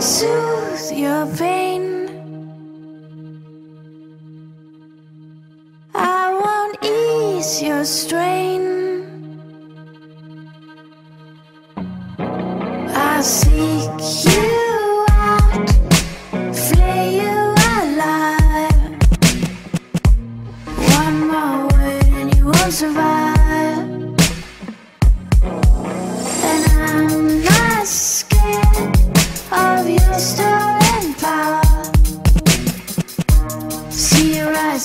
soothe your pain. I won't ease your strain. I seek you out, you alive. One more word and you won't survive.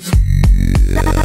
Yeah.